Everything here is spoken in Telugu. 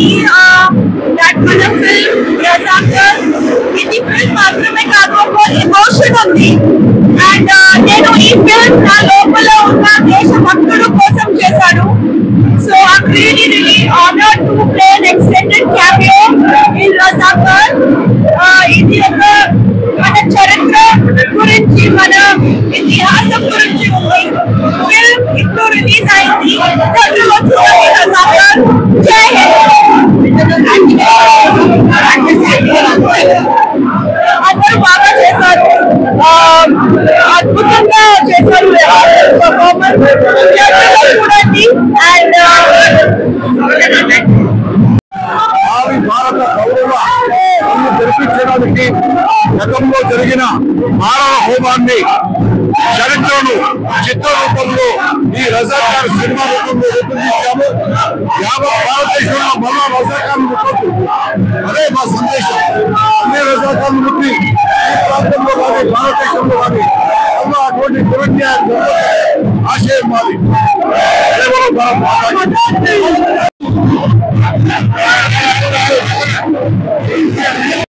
see uh, that color film, Razakar. ఇది ఫిల్మ్ మాత్రమే కాదు ఒక ఎమోషన్ ఉంది అండ్ నేను ఈ ఫిల్మ్ నా లోపల ఉన్న దేశభక్తుడు అద్భుతంగా చేశారు. చూడండి uh, అండ్ భారత గౌరవ తెరిపించడానికి గతంలో జరిగిన మానవ హోమాన్ని చరిత్రను చిత్ర రూపంలో ఈ రజాకార్ సినిమా రూపంలో రూపొందించాము. యాభై భారతదేశంలో మళ్ళా రజాకార్ ముట్టదు అదే మా సందేశం. అన్ని రజాకార్లు ముట్టి ఈ ప్రాంతంలో కానీ భారతదేశంలో కానీ lórí ẹ̀dọ́ a ṣe.